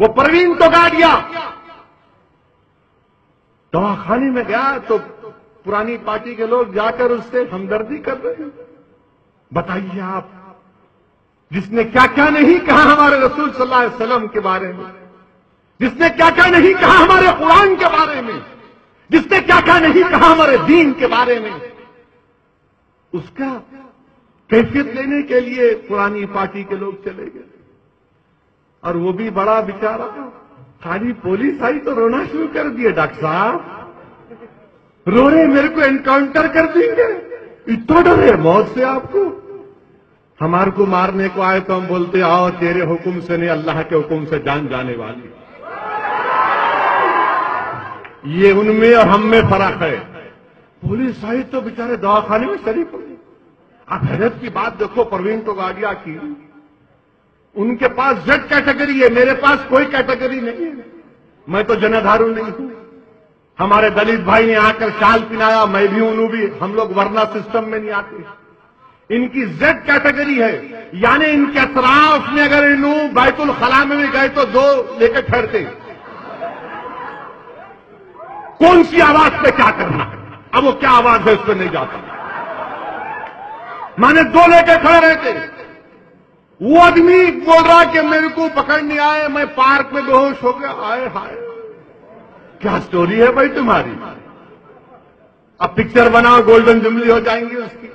وہ پروین تو گاڑیا دواخانے میں گیا تو پرانی پارٹی کے لوگ جا کر اس سے ہمدردی کر رہے ہیں۔ بتائیے آپ، جس نے کیا کیا نہیں کہا ہمارے رسول صلی اللہ علیہ وسلم کے بارے میں؟ جس نے کیا کیا نہیں کہا ہمارے قرآن کے بارے میں؟ جس نے کیا کیا نہیں کہا ہمارے دین کے بارے میں؟ اس کا کیفیت لینے کے لیے پرانی پارٹی کے لوگ چلے گئے۔ اور وہ بھی بڑا بیچارہ خالی پولیس آئی تو رونا شروع کر دیے، ڈاکٹر صاحب۔ رو رہے میرے کو انکاؤنٹر کر دیں گے۔ اتنا ڈر ہے موت سے آپ کو۔ ہمارے کو مارنے کو آئے تو ہم بولتے، آؤ تیرے حکم سے نہیں، اللہ کے حکم سے جان جانے والی۔ یہ ان میں اور ہم میں فرق ہے۔ پولیس آئی تو بےچارے دواخانے میں شریف ہوئی آپ حیرت کی بات دیکھو، پروین تو گاڑیا کی۔ ان کے پاس زیڈ کیٹیگری ہے، میرے پاس کوئی کیٹیگری نہیں ہے۔ میں تو جنادھارو نہیں ہوں۔ ہمارے دلت بھائی نے آ کر شال پنایا میں بھی انہوں بھی۔ ہم لوگ ورنہ سسٹم میں نہیں آتے۔ ان کی زیڈ کیٹیگری ہے۔ یعنی ان کے اطراف میں اگر انہوں بیت الخلا میں بھی گئے تو دو لے کے ٹھہرتے۔ کون سی آواز پہ کیا کرنا ہے؟ اب وہ کیا آواز ہے اس پہ نہیں جاتا۔ میں نے دو لے کے کھڑے رہتے وہ آدمی بول رہا کہ میرے کو پکڑنے آئے، میں پارک میں بے ہوش ہو گیا۔ آئے ہائے۔ کیا سٹوری ہے بھائی تمہاری؟ اب پکچر بناؤ گولڈن جملی ہو جائیں گی اس کی۔